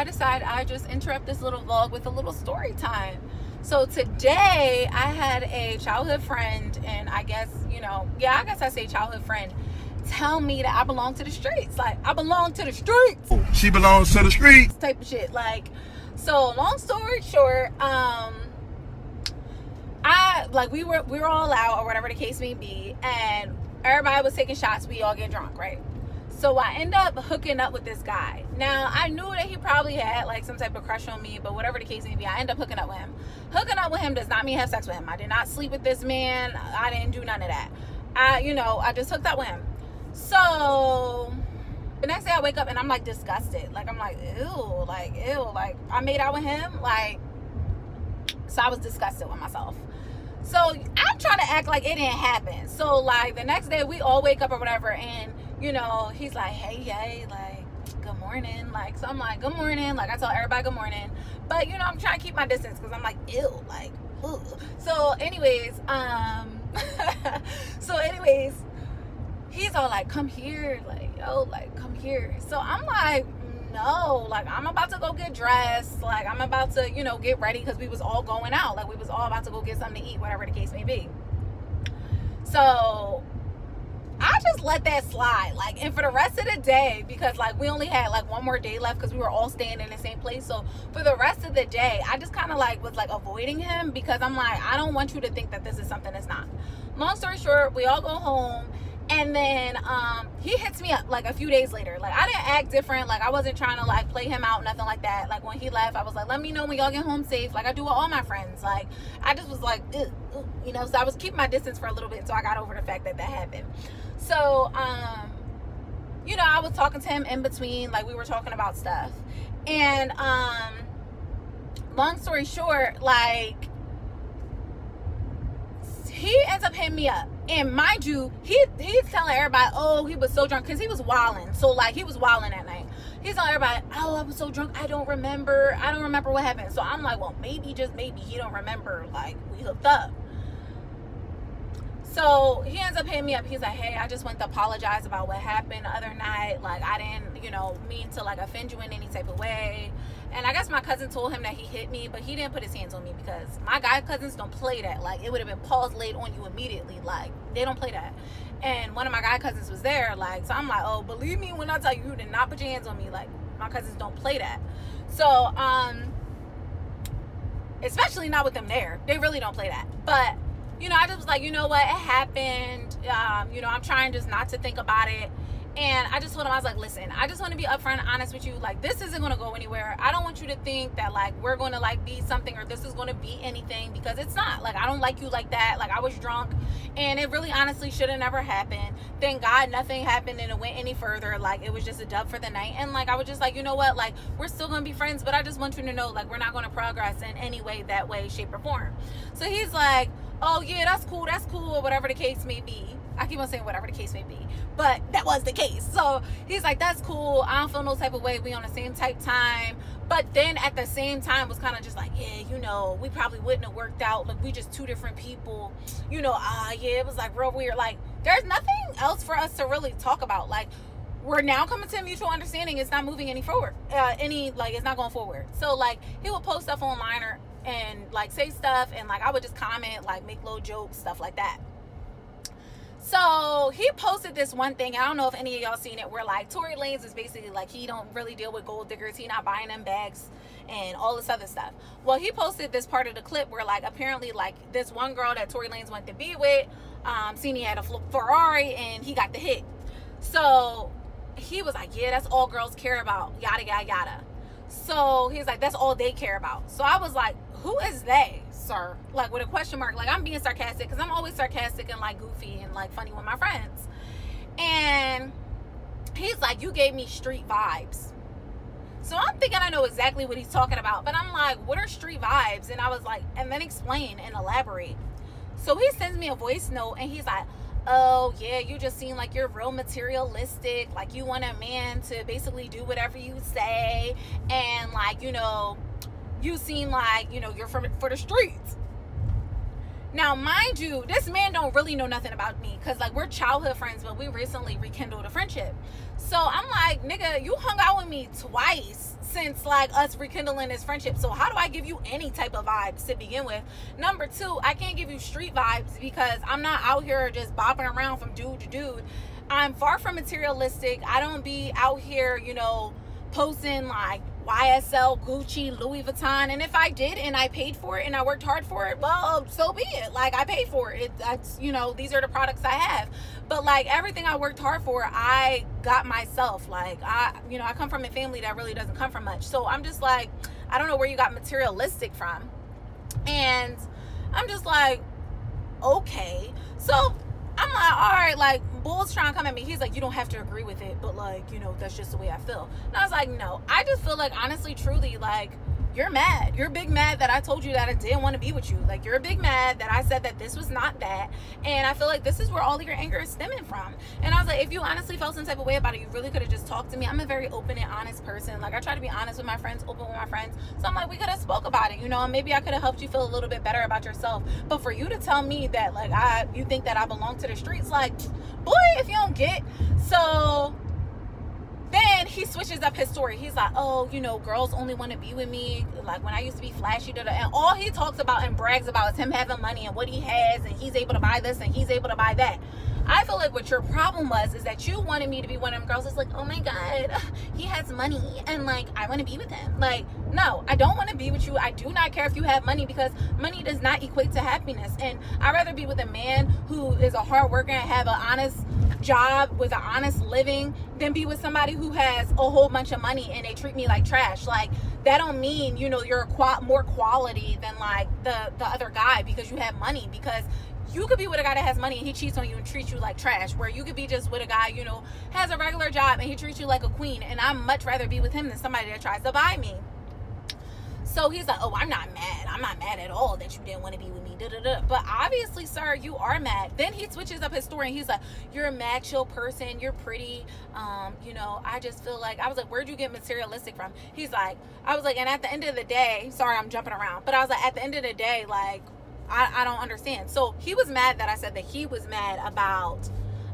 I decided I just interrupt this little vlog with a little story time. So today I had a childhood friend, and I guess, you know, yeah, I guess I say childhood friend, tell me that I belong to the streets. Like, I belong to the streets. She belongs to the streets. Type of shit. Like, so long story short, um, I like we were we were all out or whatever the case may be, and everybody was taking shots. We all get drunk, right? So I end up hooking up with this guy. Now I knew that he probably had like some type of crush on me, but whatever the case may be, I end up hooking up with him. Hooking up with him does not mean have sex with him. I did not sleep with this man. I didn't do none of that. I, you know, I just hooked up with him. So the next day I wake up and I'm like disgusted. Like I'm like, ew, like ew, like I made out with him, like so I was disgusted with myself. So I'm trying to act like it didn't happen. So like the next day we all wake up or whatever and you know, he's like, hey, yay, like, good morning. Like, so I'm like, good morning. Like, I tell everybody good morning. But, you know, I'm trying to keep my distance because I'm like, ill, like, ugh. So, anyways, um, so, anyways, he's all like, come here. Like, yo, like, come here. So I'm like, no, like, I'm about to go get dressed. Like, I'm about to, you know, get ready because we was all going out. Like, we was all about to go get something to eat, whatever the case may be. So I just let that slide. Like, and for the rest of the day, because like we only had like one more day left because we were all staying in the same place. So for the rest of the day, I just kind of like was like avoiding him because I'm like, I don't want you to think that this is something that's not. Long story short, we all go home and then um, he hits me up like a few days later. Like I didn't act different. Like I wasn't trying to like play him out, nothing like that. Like when he left, I was like, let me know when y'all get home safe. Like I do with all my friends. Like I just was like, ugh, ugh, you know. So I was keeping my distance for a little bit, so I got over the fact that that happened. So um, you know, I was talking to him in between. Like we were talking about stuff, and um, long story short, like he ends up hitting me up and mind you, he he's telling everybody, oh, he was so drunk because he was wilding. So like he was wilding that night. He's telling everybody, oh, I was so drunk, I don't remember. I don't remember what happened. So I'm like, well, maybe just maybe he don't remember. Like we hooked up. So he ends up hitting me up. He's like, hey, I just want to apologize about what happened the other night. Like I didn't, you know, mean to like offend you in any type of way. And I guess my cousin told him that he hit me, but he didn't put his hands on me because my guy cousins don't play that. Like it would have been paws laid on you immediately. Like they don't play that. And one of my guy cousins was there. Like so, I'm like, oh, believe me when I tell you, you did not put your hands on me. Like my cousins don't play that. So um, especially not with them there. They really don't play that. But you know, I just was like, you know what, it happened. Um, you know, I'm trying just not to think about it and I just told him, I was like, listen, I just want to be upfront and honest with you. Like, this isn't going to go anywhere. I don't want you to think that, like, we're going to, like, be something or this is going to be anything because it's not. Like, I don't like you like that. Like, I was drunk and it really honestly should have never happened. Thank God nothing happened and it went any further. Like, it was just a dub for the night. And, like, I was just like, you know what? Like, we're still going to be friends, but I just want you to know, like, we're not going to progress in any way, that way, shape, or form. So he's like, oh, yeah, that's cool. That's cool, or whatever the case may be. I keep on saying whatever the case may be, but that was the case. So he's like, that's cool. I don't feel no type of way. We on the same type time. But then at the same time was kind of just like, yeah, you know, we probably wouldn't have worked out. Like we just two different people. You know, ah, uh, yeah, it was like real weird. Like there's nothing else for us to really talk about. Like we're now coming to a mutual understanding. It's not moving any forward. Uh, any like it's not going forward. So like he would post stuff online or and like say stuff and like I would just comment like make little jokes stuff like that. So he posted this one thing. I don't know if any of y'all seen it. Where like Tory Lanez is basically like he don't really deal with gold diggers. He not buying them bags and all this other stuff. Well, he posted this part of the clip where like apparently like this one girl that Tory Lanez went to be with, um, seen he had a Ferrari and he got the hit. So he was like, yeah, that's all girls care about. Yada yada yada. So he's like, that's all they care about. So I was like, who is they? sir? Like with a question mark. Like I'm being sarcastic because I'm always sarcastic and like goofy and like funny with my friends. And he's like, You gave me street vibes. So I'm thinking I know exactly what he's talking about, but I'm like, What are street vibes? And I was like, And then explain and elaborate. So he sends me a voice note and he's like, Oh, yeah, you just seem like you're real materialistic. Like, you want a man to basically do whatever you say. And, like, you know, you seem like you know you're from for the streets Now, mind you, this man don't really know nothing about me because like we're childhood friends, but we recently rekindled a friendship. So I'm like, nigga, you hung out with me twice since like us rekindling this friendship. So how do I give you any type of vibes to begin with? Number two, I can't give you street vibes because I'm not out here just bopping around from dude to dude. I'm far from materialistic. I don't be out here, you know, posting like YSL, Gucci, Louis Vuitton. And if I did and I paid for it and I worked hard for it, well, um, so be it. Like I paid for it. That's, you know, these are the products I have. But like everything I worked hard for, I got myself. Like I, you know, I come from a family that really doesn't come from much. So I'm just like, I don't know where you got materialistic from. And I'm just like, okay. So I'm like, all right, like Bull's trying to come at me. He's like, you don't have to agree with it, but like, you know, that's just the way I feel. And I was like, no, I just feel like honestly, truly, like you're mad. You're big mad that I told you that I didn't want to be with you. Like you're a big mad that I said that this was not that. And I feel like this is where all of your anger is stemming from. And I was like, if you honestly felt some type of way about it, you really could have just talked to me. I'm a very open and honest person. Like I try to be honest with my friends, open with my friends. So I'm like, we could have spoke about it, you know, and maybe I could have helped you feel a little bit better about yourself. But for you to tell me that like I you think that I belong to the streets, like, boy, if you don't get so then he switches up his story. He's like, oh, you know, girls only want to be with me. Like when I used to be flashy, da, da. and all he talks about and brags about is him having money and what he has, and he's able to buy this and he's able to buy that. I feel like what your problem was is that you wanted me to be one of them girls that's like, oh my God, he has money and like I want to be with him. Like, no, I don't want to be with you. I do not care if you have money because money does not equate to happiness. And I'd rather be with a man who is a hard worker and have an honest job with an honest living than be with somebody who has a whole bunch of money and they treat me like trash. Like that don't mean you know you're qual- more quality than like the the other guy because you have money. Because you could be with a guy that has money and he cheats on you and treats you like trash where you could be just with a guy you know has a regular job and he treats you like a queen. And i'd much rather be with him than somebody that tries to buy me so he's like, oh, I'm not mad. I'm not mad at all that you didn't want to be with me. Da, da, da. But obviously, sir, you are mad. Then he switches up his story and he's like, you're a mad, chill person. You're pretty. Um, you know, I just feel like, I was like, where'd you get materialistic from? He's like, I was like, and at the end of the day, sorry, I'm jumping around, but I was like, at the end of the day, like, I, I don't understand. So he was mad that I said that he was mad about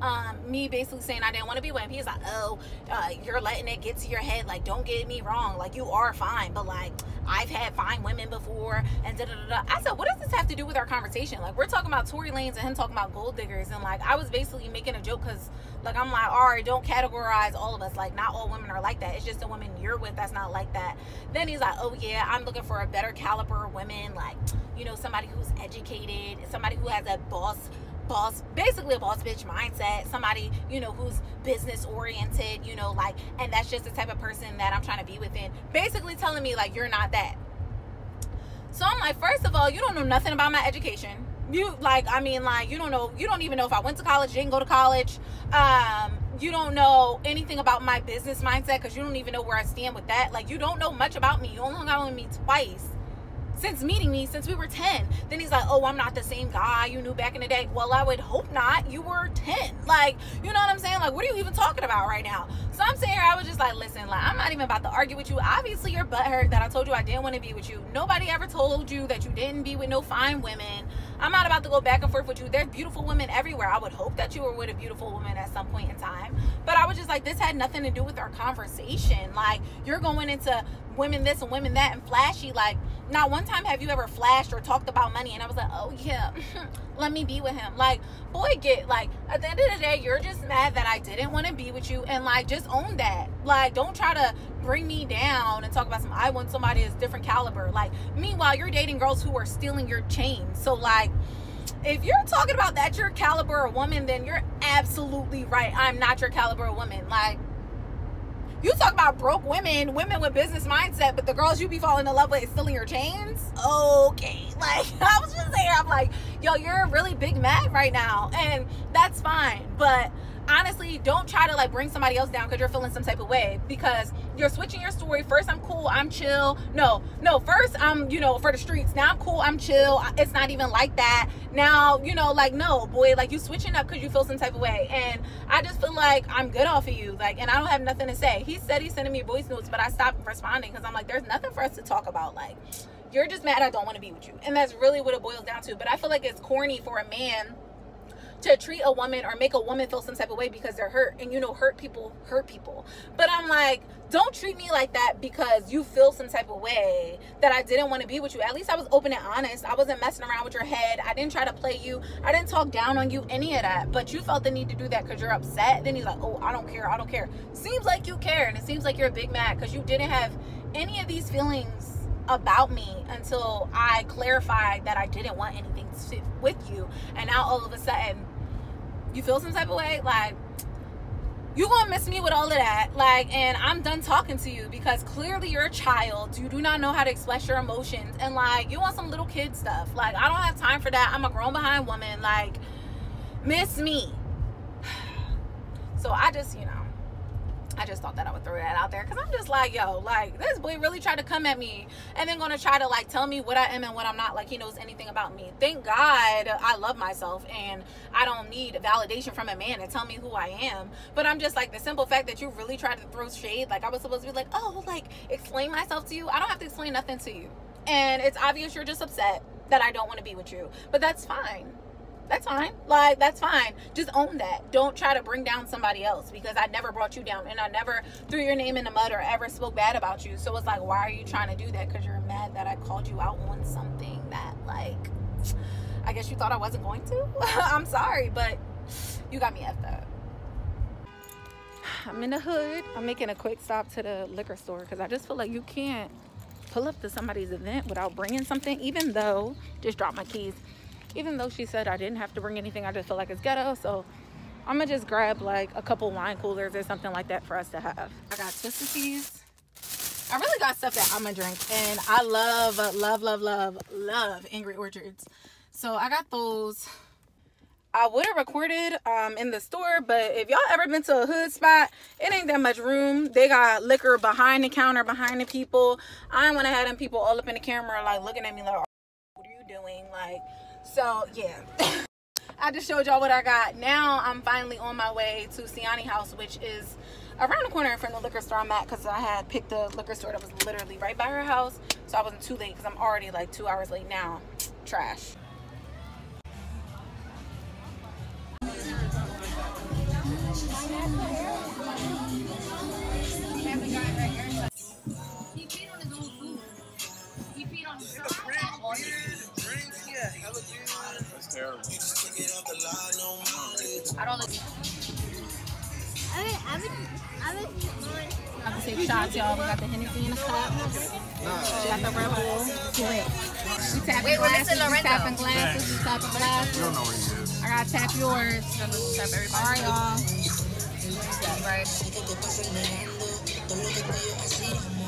um, me basically saying I didn't want to be with him. He's like, oh, uh, you're letting it get to your head. Like, don't get me wrong. Like, you are fine, but like, I've had fine women before. And da da da. I said, what does this have to do with our conversation? Like, we're talking about Tory Lanez and him talking about gold diggers. And like, I was basically making a joke because, like, I'm like, all right, don't categorize all of us. Like, not all women are like that. It's just the women you're with that's not like that. Then he's like, oh yeah, I'm looking for a better caliber of women. Like, you know, somebody who's educated, somebody who has a boss boss basically a boss bitch mindset somebody you know who's business oriented you know like and that's just the type of person that i'm trying to be within. Basically telling me like you're not that. So i'm like first of all you don't know nothing about my education. You like i mean like you don't know you don't even know if i went to college didn't go to college. Um you don't know anything about my business mindset because you don't even know where i stand with that. Like you don't know much about me. You only hung out with me twice since meeting me since we were 10. Then he's like, oh, I'm not the same guy you knew back in the day. Well, I would hope not. You were 10. Like, you know what I'm saying? Like, what are you even talking about right now? So I'm saying I was just like, listen, like, I'm not even about to argue with you. Obviously, you're butthurt that I told you I didn't want to be with you. Nobody ever told you that you didn't be with no fine women. I'm not about to go back and forth with you. There's beautiful women everywhere. I would hope that you were with a beautiful woman at some point in time. But I was just like, this had nothing to do with our conversation. Like, you're going into women this and women that and flashy. Like, not one time have you ever flashed or talked about money and I was like, oh yeah, let me be with him. Like, boy, get like at the end of the day, you're just mad that I didn't want to be with you and like just own that. Like, don't try to bring me down and talk about some I want somebody that's different caliber. Like, meanwhile, you're dating girls who are stealing your chain. So like if you're talking about that your caliber of woman, then you're absolutely right. I'm not your caliber of woman. Like you talk about broke women, women with business mindset, but the girls you be falling in love with is stealing your chains. Okay, like I was just saying, I'm like, yo, you're a really big mad right now, and that's fine. But honestly, don't try to like bring somebody else down because you're feeling some type of way because you're switching your story. First, I'm cool, I'm chill. No, no, first, I'm, you know, for the streets. Now I'm cool, I'm chill. It's not even like that. Now, you know, like, no, boy, like you switching up because you feel some type of way. And I just feel like I'm good off of you. Like, and I don't have nothing to say. He said he's sending me voice notes, but I stopped responding because I'm like, there's nothing for us to talk about. Like, you're just mad I don't want to be with you. And that's really what it boils down to. But I feel like it's corny for a man to treat a woman or make a woman feel some type of way because they're hurt. And you know, hurt people hurt people. But I'm like, don't treat me like that because you feel some type of way that I didn't want to be with you. At least I was open and honest. I wasn't messing around with your head. I didn't try to play you. I didn't talk down on you, any of that. But you felt the need to do that because you're upset. Then he's like, oh, I don't care. I don't care. Seems like you care. And it seems like you're a big mad because you didn't have any of these feelings about me until I clarified that I didn't want anything to, with you. And now all of a sudden, you feel some type of way. Like, you gonna miss me with all of that. Like, and I'm done talking to you because clearly you're a child. You do not know how to express your emotions. And like, you want some little kid stuff. Like, I don't have time for that. I'm a grown behind woman. Like, miss me. So I just, you know. I just thought that I would throw that out there because I'm just like, yo, like this boy really tried to come at me and then gonna try to like tell me what I am and what I'm not. Like he knows anything about me. Thank God I love myself and I don't need validation from a man to tell me who I am. But I'm just like the simple fact that you really tried to throw shade. Like I was supposed to be like, oh, like explain myself to you. I don't have to explain nothing to you. And it's obvious you're just upset that I don't want to be with you. But that's fine that's fine. Like, that's fine. Just own that. Don't try to bring down somebody else because I never brought you down and I never threw your name in the mud or ever spoke bad about you. So it's like, why are you trying to do that? Because you're mad that I called you out on something that, like, I guess you thought I wasn't going to? I'm sorry, but you got me effed up. I'm in the hood. I'm making a quick stop to the liquor store because I just feel like you can't pull up to somebody's event without bringing something, even though, just drop my keys even though she said I didn't have to bring anything, I just feel like it's ghetto. So I'm gonna just grab like a couple wine coolers or something like that for us to have. I got Twisted Teas. I really got stuff that I'm gonna drink, and I love, love, love, love, love Angry Orchards. So I got those. I would have recorded um, in the store, but if y'all ever been to a hood spot, it ain't that much room. They got liquor behind the counter, behind the people. I to have them people all up in the camera, like looking at me like, what are you doing? Like, so yeah. I just showed y'all what I got. Now I'm finally on my way to Siani House, which is around the corner from the liquor store I'm at because I had picked the liquor store that was literally right by her house. So I wasn't too late because I'm already like two hours late now. Trash. I don't look. I mean, I mean, I mean, I have to take shots, y'all. Got the Hennessy in the cup. We got the Red Bull. Wait, glasses. Lorenzo? tapping glasses. We tapping You don't know where he is. I gotta tap yours. tap everybody. All right, y'all. Right.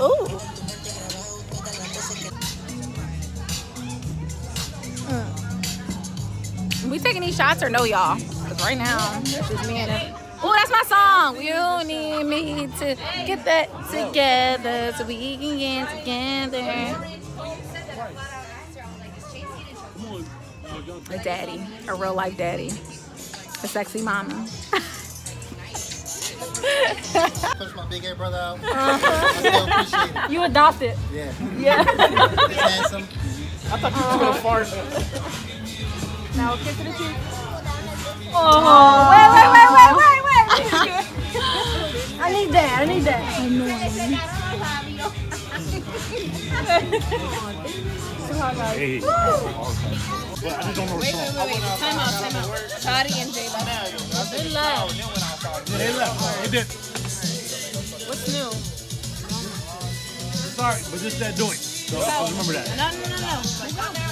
Ooh. We taking these shots or no, y'all? Because right now, it's just me and it. Oh, that's my song. You need me to get that together so we can get together. A daddy, a real life daddy, a sexy mama. Push my big head brother out. I still. Uh-huh. You adopted. Yeah. Yeah. He's handsome. I thought you were gonna fart. Now a kiss to the cheek. Oh, wait, wait, wait, wait, wait, wait. I need that. I need that. Hey. But I just don't know the song. Time out, time out. Toddy and J Lo. Good love. They left. They did. What's new? Sorry, but just that doing. So, so remember that. No, no, no, no.